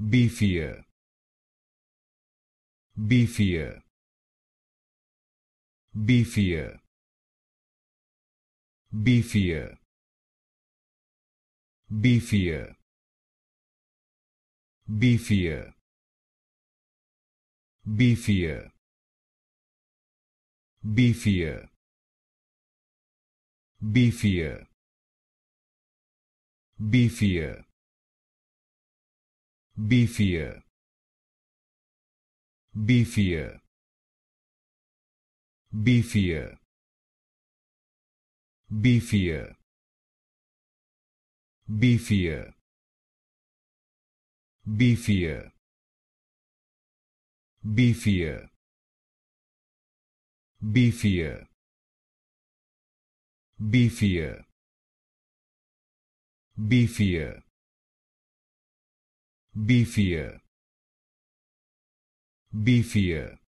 beefier beefier beefier beefier beefier beefier beefier beefier beefier beefier beefier beefier beefier beefier beefier beefier beefier beefier beefier beefier beefier beefier